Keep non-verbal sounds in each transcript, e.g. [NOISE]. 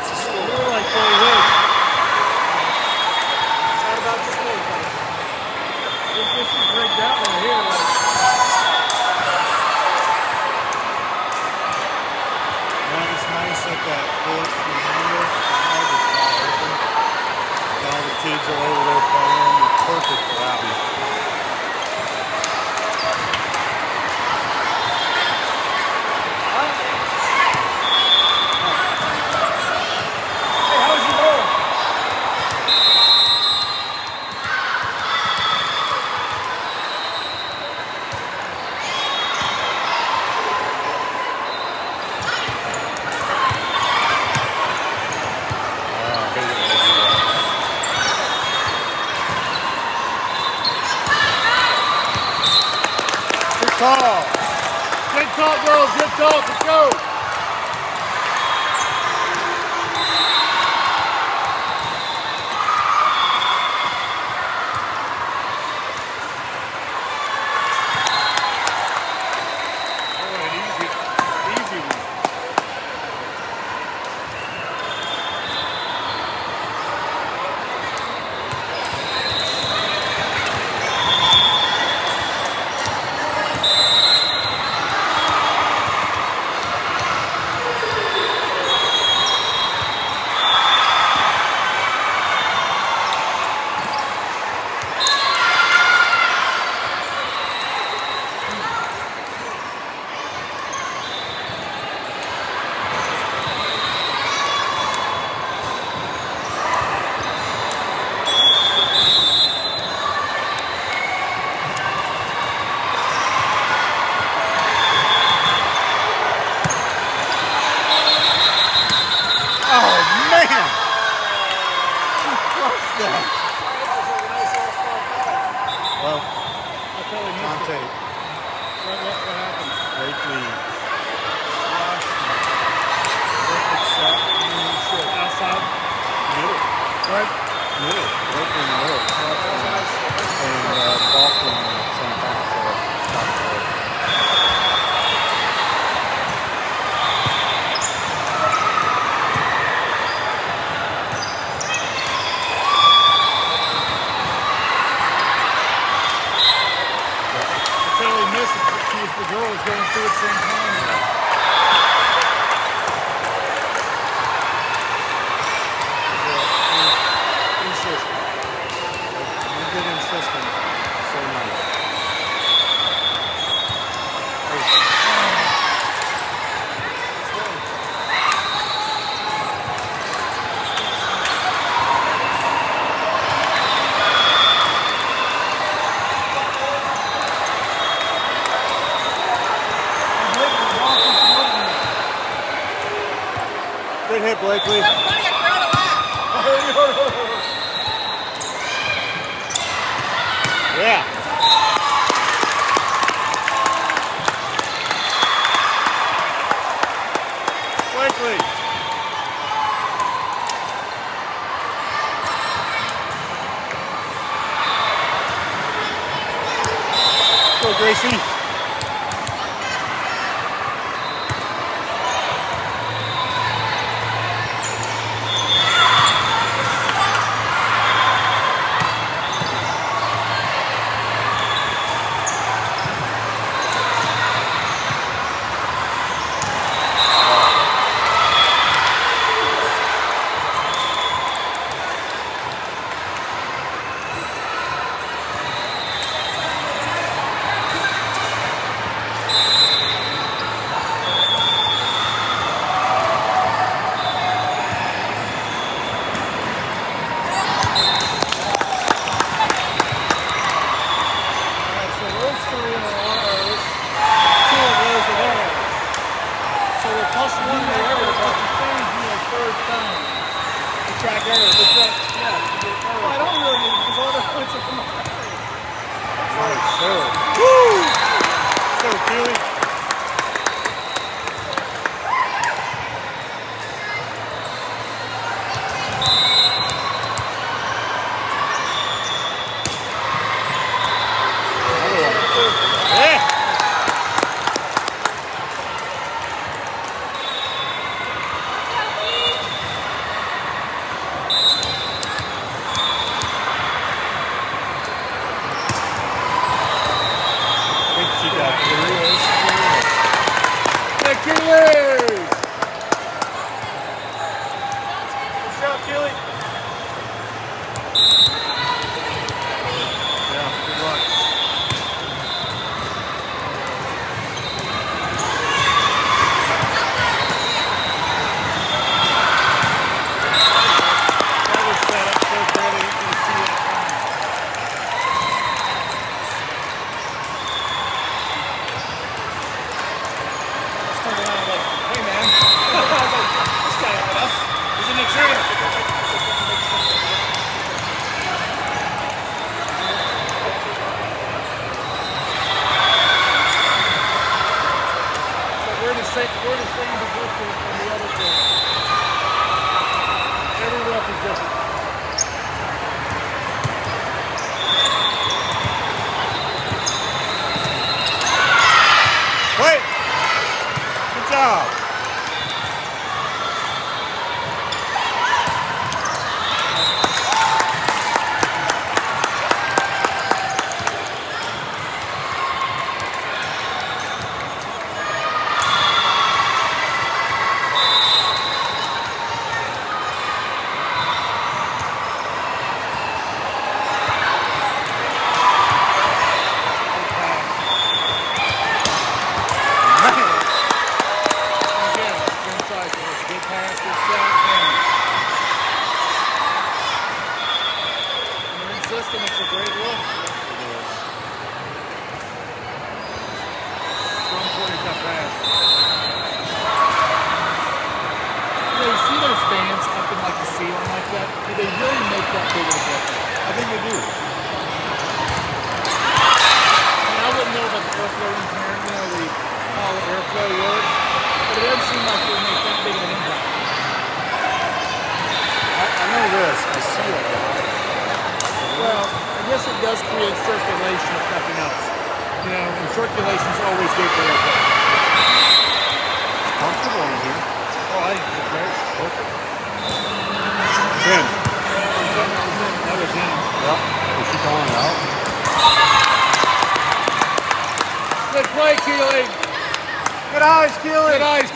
wants to score like they would. It's not about the goal. If this is rigged that way, tape. What, what, what happened? Blakely. Perfect set. Outside. Right? Middle. Blakely middle. And uh, girl is going through at the same time. hit, Blakely. yeah. Blakely. Go, Gracie.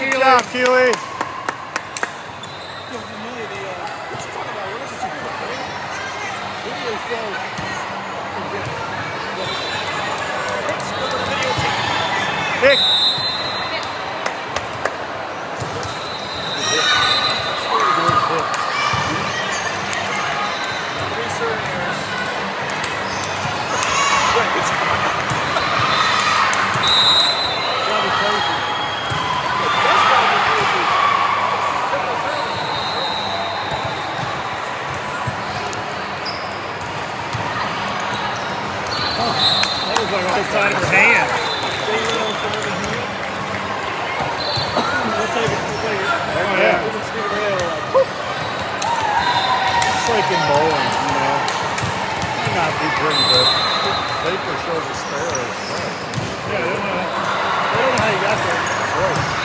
Keely. Good job, Keely. bowling, you know. May not be pretty, but they for sure the sparrows. Yeah, they don't know. They don't know how you got there. That's right.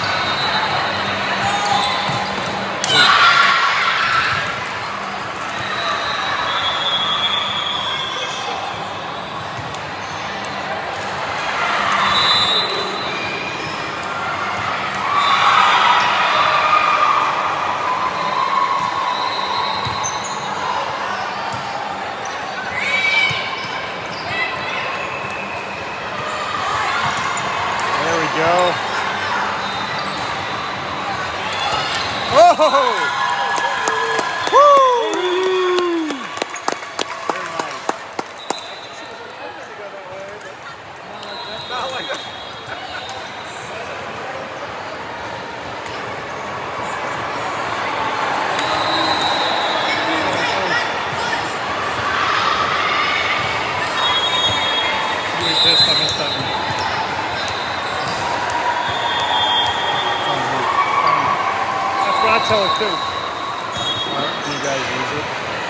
tell us too. do you guys use it?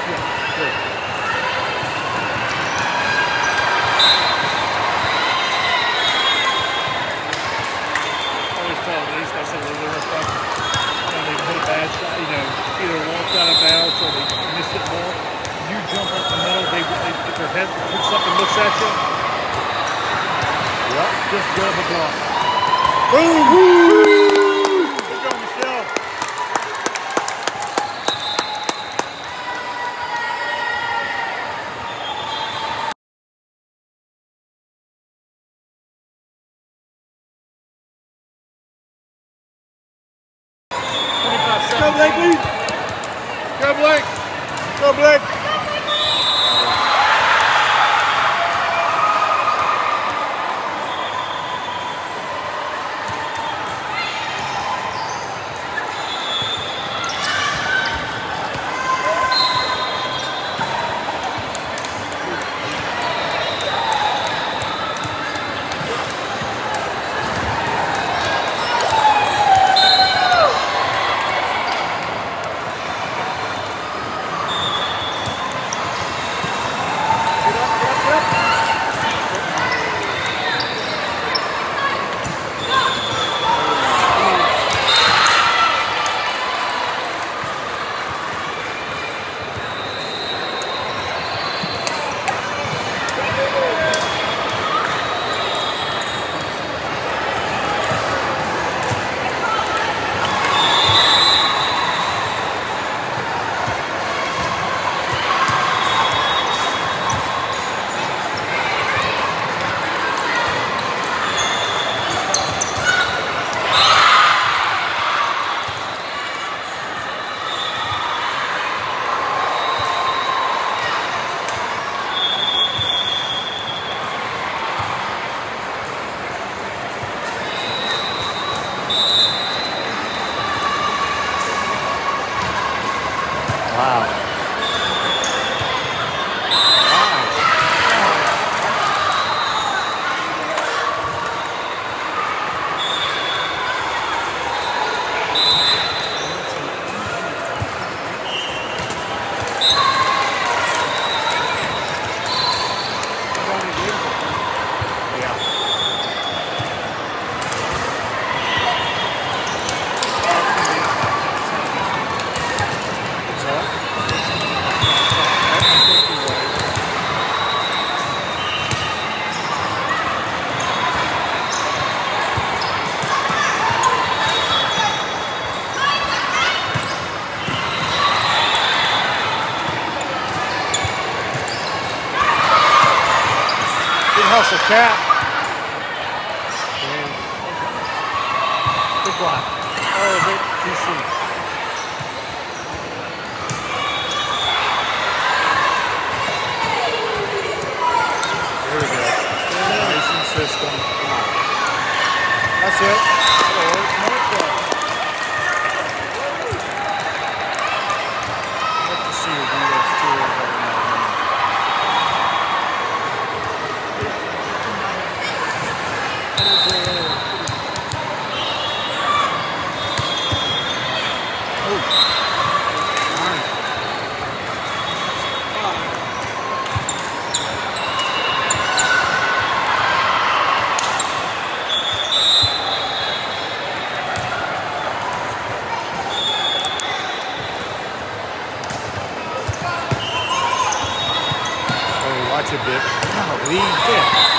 Yeah, sure. You know, either walked out of bounds or they missed it. You jump up the middle, they, they their head puts up and looks at you. Yep. Just grab a block. Boom! Woo! hustle cat. Good block. Oh, big DC. 太好了，这样。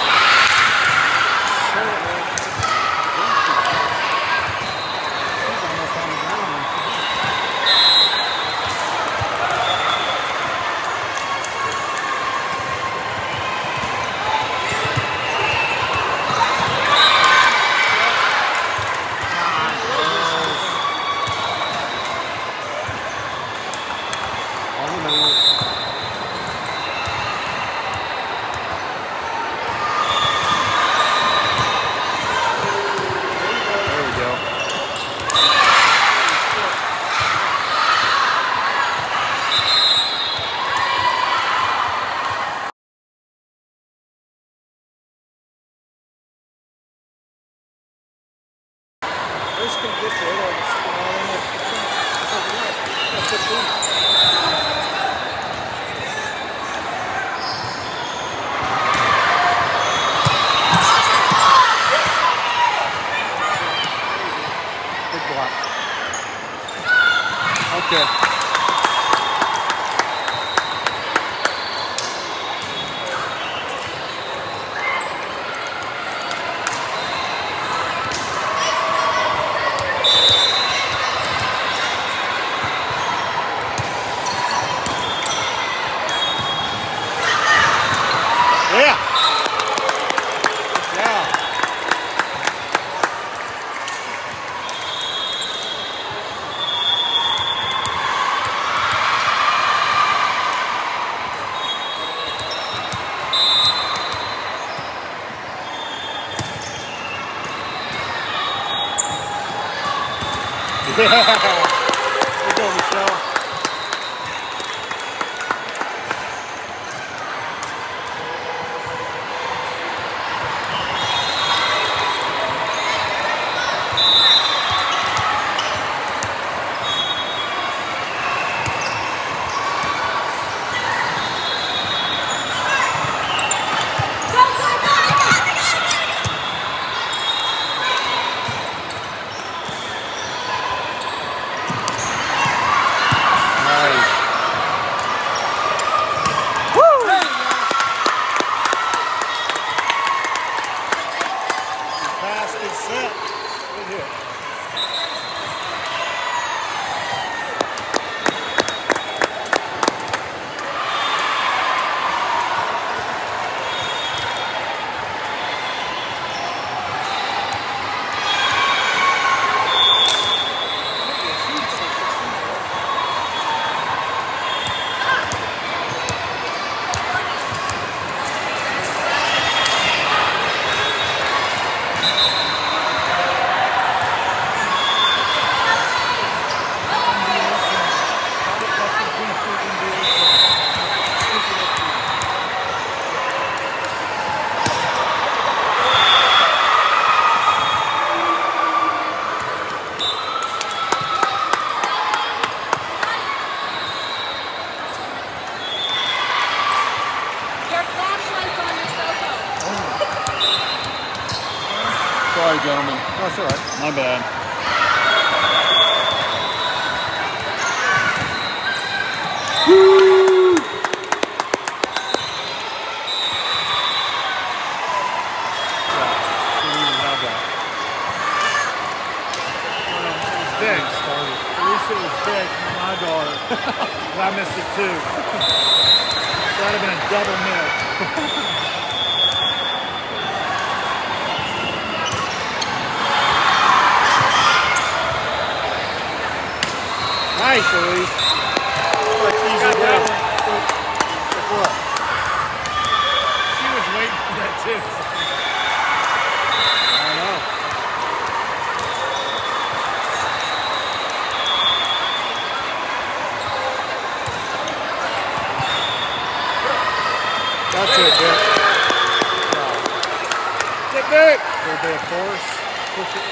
That's it, Dick. Dick, Dick. Little bit of force. Push it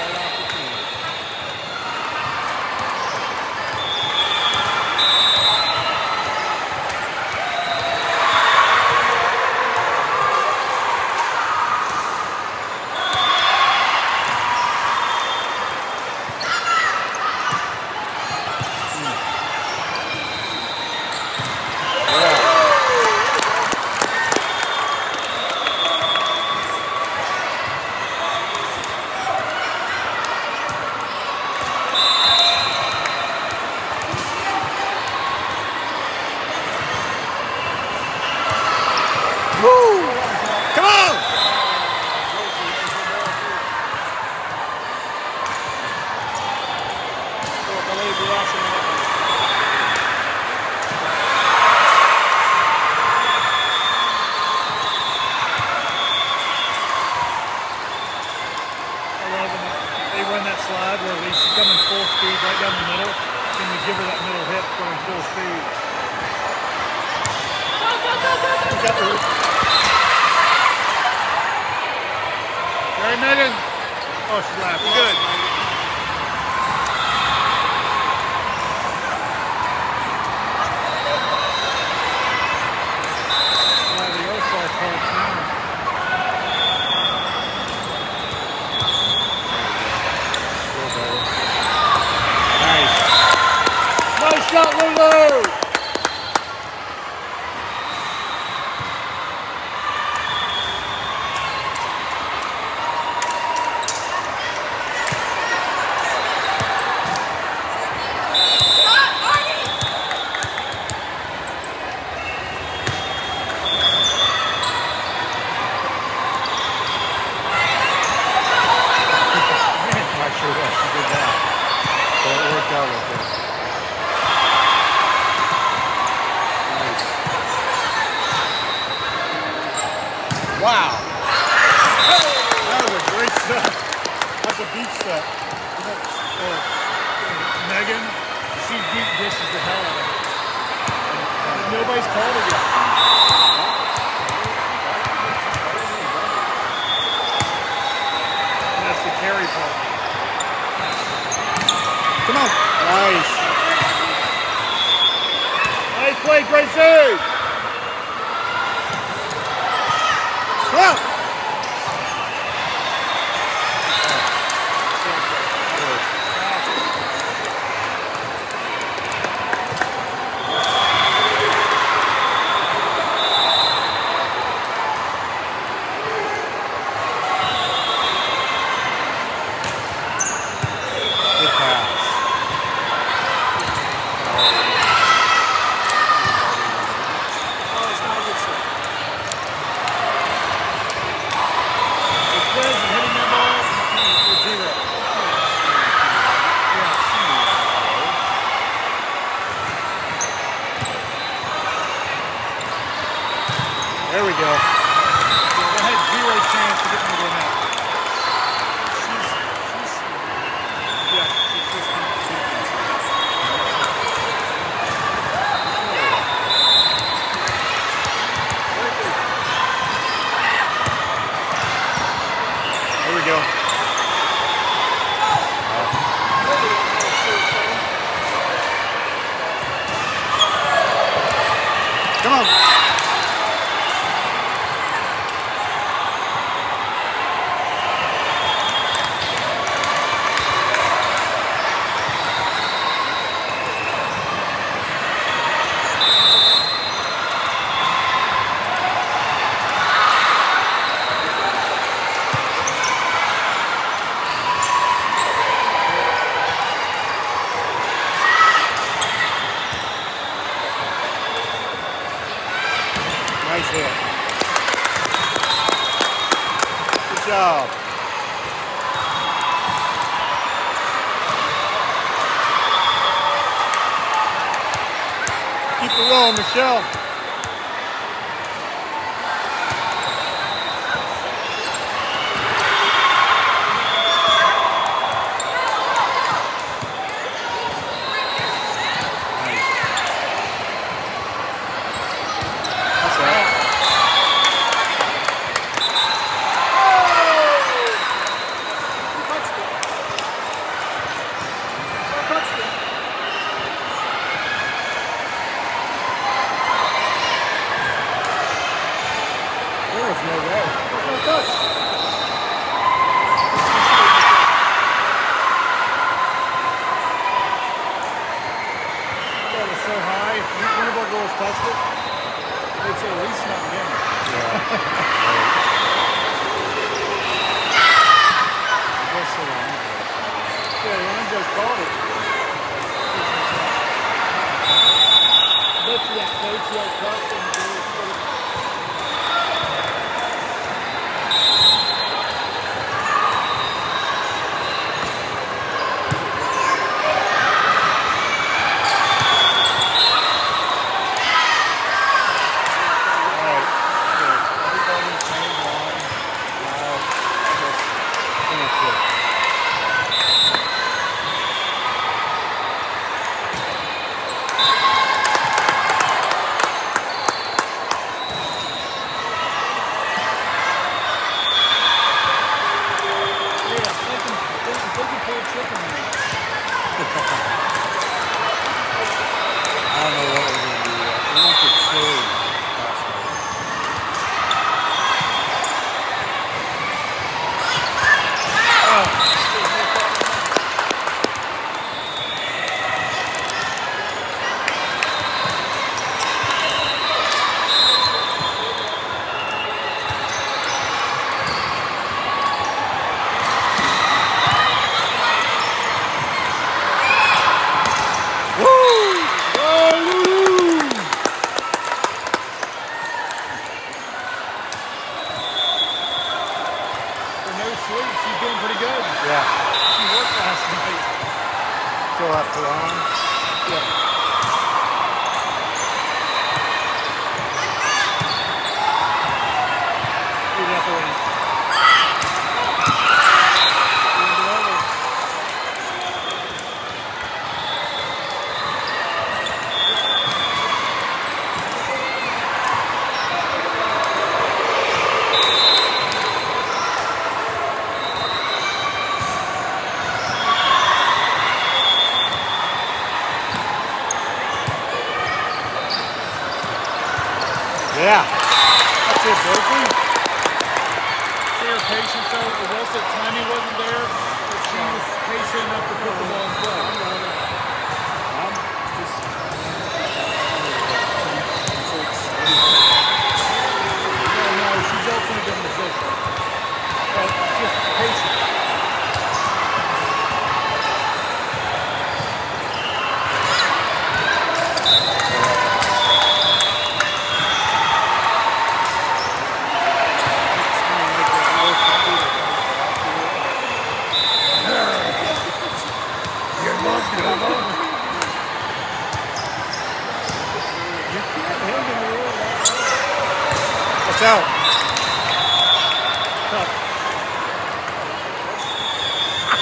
out?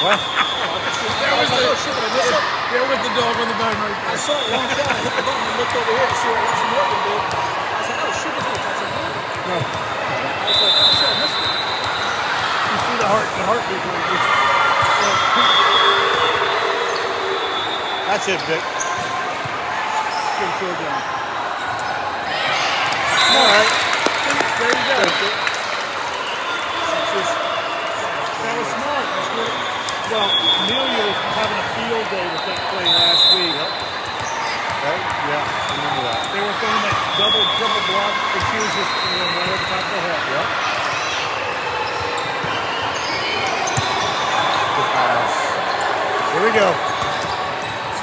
What? That was the, that was the dog on the bone right I saw it one time. I hit the button and looked over here to see what Russian Morgan did. I was like, oh, shit, it's I said, oh, no. No. I was like, oh, shit, I missed it. You see the heart, the heartbeat when it just, That's it, Vic. good kill down. All right. There you go. It's just, That was smart. That's good. Well, Amelia was having a field day with that play last week. right? Yeah, I remember that. They were throwing that double, triple block, and she was right over top of the head. Yep. Good pass. Here we go.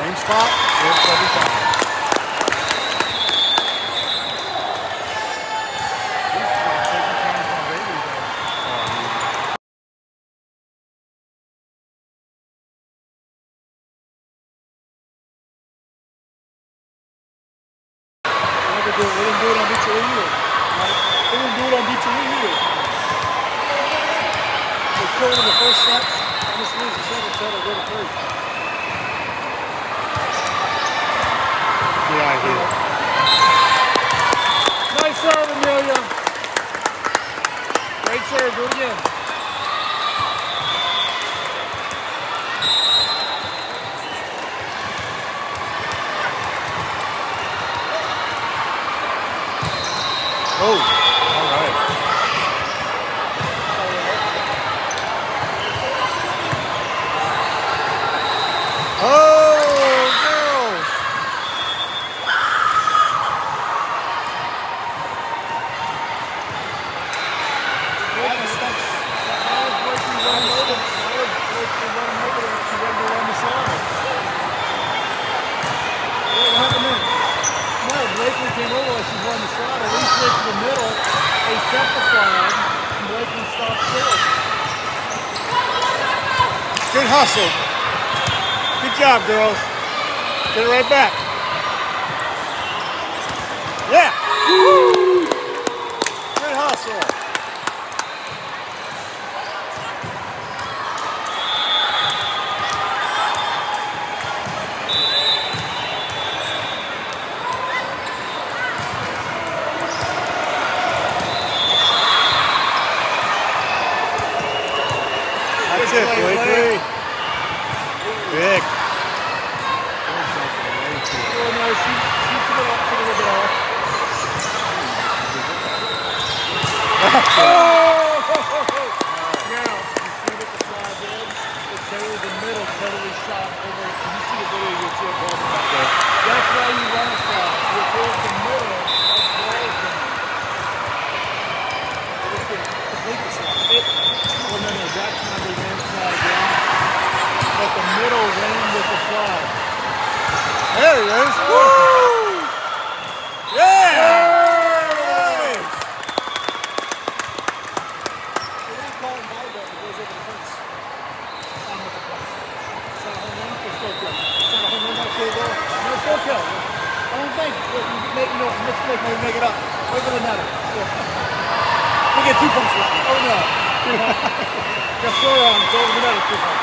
Same spot. Every time. never do it. We didn't do it on Beach Elite either. Right? We didn't do it on Beach Elite either. They kill it in the first set. And this lose the second set or go to three. Get out of here. Nice serve, Amelia. Great serve. Do it again. Oh, all right. Oh, girls. Blakey stunts. How was Blakey running over? How was Blakey running over there? She went around the side. What happened there? No, Blakey came over while she was on the side. At least went to the middle. They set the flag. And Blakey stopped short. Good hustle. Good job, girls. Get it right back. Yeah. Good hustle. That's it, Blakely. Big. Oh, no, she, she took it up, took it a bit off. Now, you see what the fly did? It tailored the middle, totally shot over. You see the video, you'll see it going back there. That's why you run a fly. You hold the middle as well as the It was the complete the slide. It, well, no, no, that's not the ran slide down. But the middle ran with the fly. There he is. Woo! Yeah! Nice. They didn't call him volleyball if it goes over the fence. On with the play. It's not a home run, it's still kill. It's not a home run, not a field goal. No, it's still kill. I don't think. Look, you make, you know, let's make, make it up. Over the nutter. We get two points for that. Over the nutter. Two points. Just throw it on. It's [LAUGHS] over the nutter. Two points.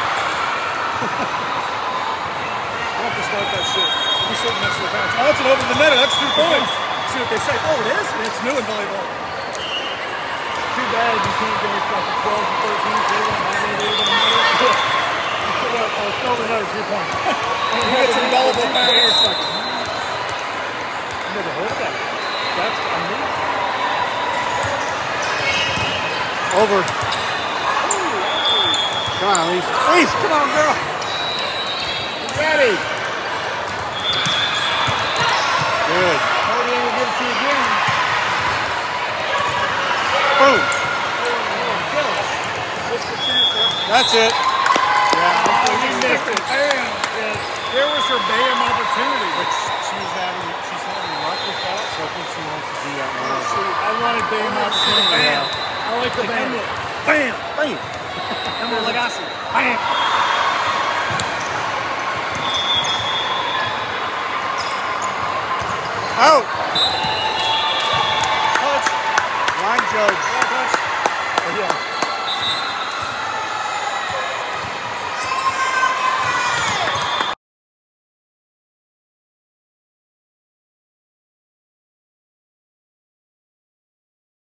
We'll have to start that shit. We next to the bench. Oh, that's an over the nutter. That's two points. See what they say. Oh, it is? It's new in volleyball. Too bad you can't go fucking 12 and 13. They won't have any over the. Well, oh, it's over the. Two points. [LAUGHS] you get some gullible back here. I never heard of that. That's amazing. Over. Come on, Elise. Elise, come on, girl. Ready. Good. Cody will give it to you again. Boom. Oh, kill it. What's the chance there? That's it. Yeah. Oh, you missed it. Bam. Yeah, There was her bam opportunity. But she was having luck with that, so I think she wants to do oh, that more. See, I wanted bam opportunity. Yeah. I like the bam. Bam! Bam! Emeril Lagasse. Bam. Oh. Out! Touch. Line judge. Yeah, touch. Oh, yeah. They're ahead of schedule. It's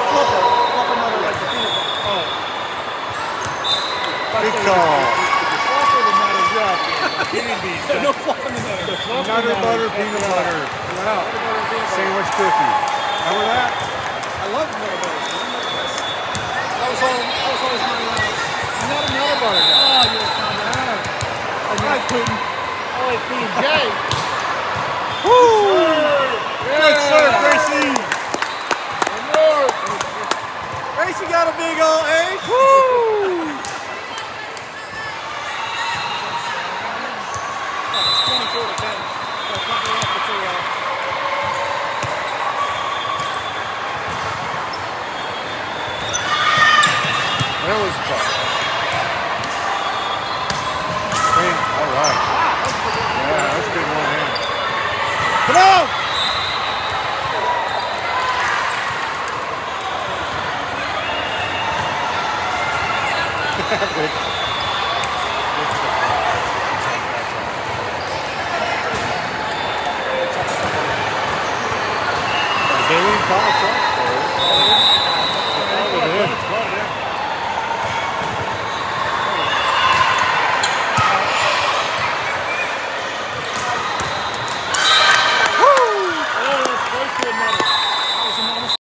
fluffer. Fluffer the peanut butter. Oh. Good call. Fluffer the nutter, yeah. no fluff in the nutter. The fluff in the Nutter butter, peanut butter. Wow. Sandwich cookie. Remember that? I love nutter butter. That was all. That was always my. I'm not a nutter butter. Oh, you're a. I like Putin. I like P and J. Good serve, Gracie. One more. Big old ace.